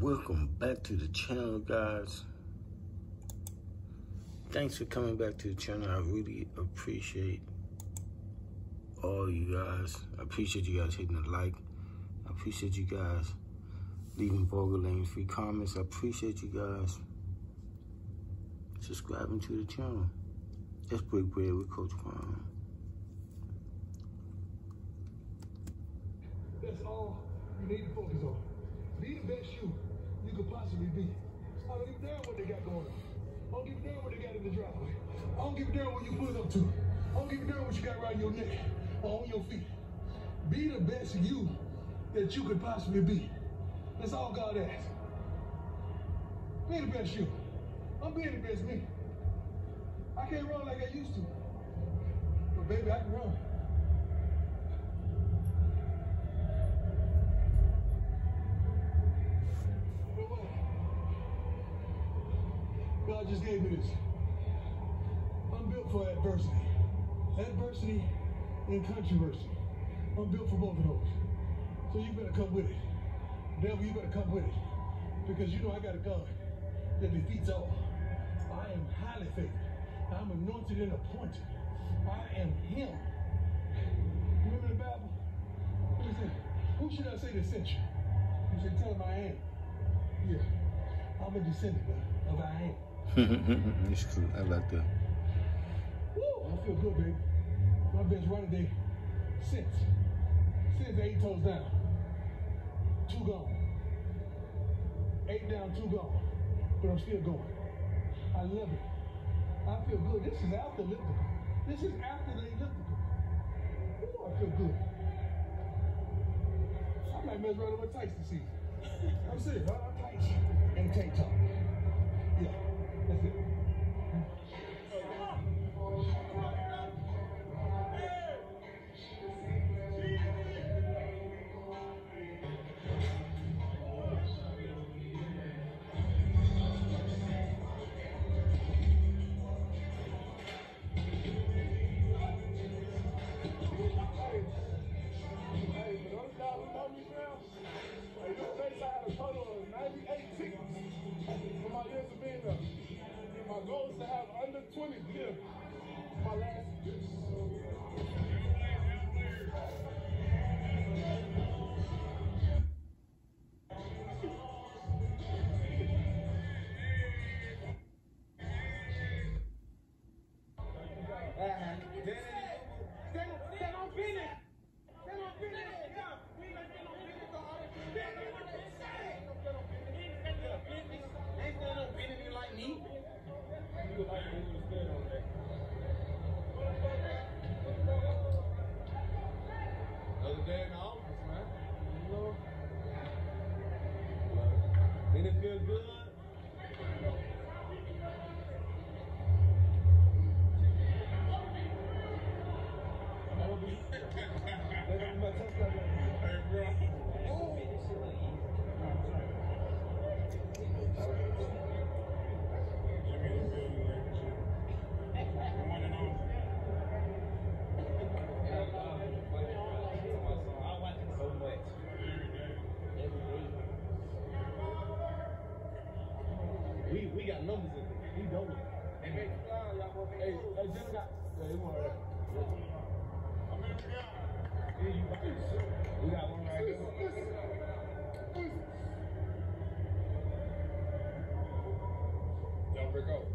welcome back to the channel guys. Thanks for coming back to the channel. I really appreciate all you guys. I appreciate you guys hitting the like. I appreciate you guys leaving vulgar lane free comments. I appreciate you guys subscribing to the channel. Let's break bread with coach Quan. that's all you need to focus on the best you you could possibly be. I don't give a damn what they got going on. I don't give a damn what they got in the driveway. I don't give a damn what you put up to. I don't give a damn what you got around your neck or on your feet. Be the best you that you could possibly be. That's all God asks. Be the best you. I'm being the best me. I can't run like I used to. But baby, I can run. God just gave me this. I'm built for adversity. Adversity and controversy. I'm built for both of those. So you better come with it. Devil, you better come with it. Because you know I got a God that defeats all. I am highly favored. I'm anointed and appointed. I am him. Remember the Bible? He said, who should I say that sent you? He said, tell him I am. Yeah. I'm a descendant of I am. it's cool. I like that. I feel good, baby. My best running day since. Since eight toes down. Two gone. Eight down, two gone. But I'm still going. I love it. I feel good. This is after elliptical. This is after the elliptical. Ooh, I feel good. I might mess around with tights this season. I'm serious. I'm tights and tank top. Yeah. That's it. Goal is to have under 20 here. My last. Didn't it feel good? We we got numbers in it. We don't. Hey, hey, hey, Jenna got. Yeah, he want that. Yeah, you got it. We got one right there. Y'all break out.